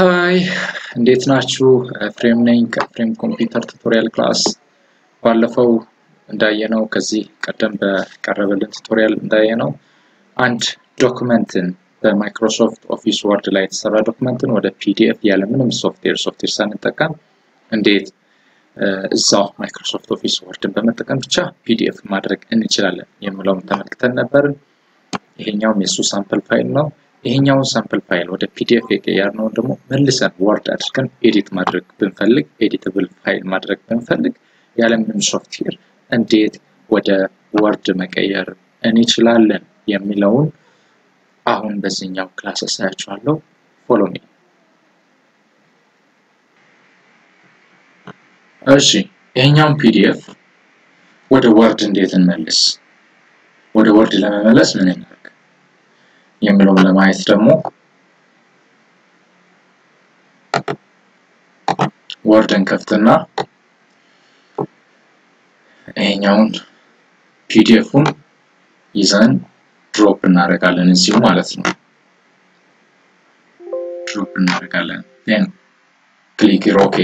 hi እንዴት ናችሁ? ፍሬም ነኝ ከፍሬም computer tutorial class። ባለፈው እንዳየነው ከዚህ ቀደም በቀረበልን tutorial እንዳየነው አንድ document ን በ Microsoft Office Word ላይ የተሰራ document ን ወደ PDF ያለምንም software software ሳንጠቀም እንዴት እዛው Microsoft Office Word ን በመጠቀም ብቻ PDF ማድረግ እንችላለን የሚለውን ተመልክተን ነበር። ይሄኛውም የእሱ sample file ነው። ይሄኛውን sample file ወደ PDF የቀየርነውን ደግሞ መልሰን Word አድርገን edit ማድረግ ብንፈልግ editable file ማድረግ ብንፈልግ ያለምንም ሶፍትዌር እንዴት ወደ Word መቀየር እንችላለን የሚለውን አሁን በዚህኛው class አሳያችኋለሁ። follow me። እሺ ይሄኛውን PDF ወደ Word እንዴት እንመልስ፣ ወደ Word ለመመለስ ምን የሚለውን ለማየት ደግሞ Word ን ከፍትና ይሄኛውን PDF ኡን ይዘን drop እናደርጋለን እዚሁ ማለት ነው። drop እናደርጋለን ን click OK።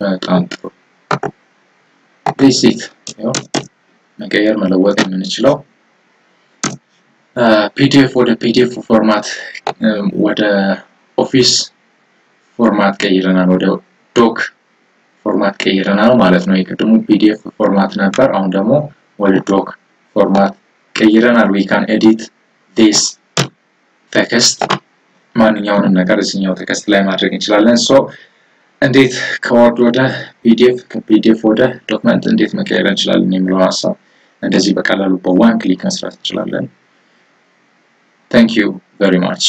በጣም ጥሩ basic መቀየር መለወጥ የምንችለው PDF ወደ PDF format ወደ Office format ቀይረናል፣ ወደ doc format ቀይረናል ማለት ነው። የቅድሙ PDF format ነበር። አሁን ደግሞ ወደ doc format ቀይረናል። we can edit this text ማንኛውንም ነገር እዚኛው text ላይ ማድረግ እንችላለን። so እንዴት ከ Word ወደ PDF ከ PDF ወደ document እንዴት መቀየር እንችላለን የሚለው ሀሳብ እንደዚህ በቀላሉ በ one click መስራት እንችላለን። thank you very much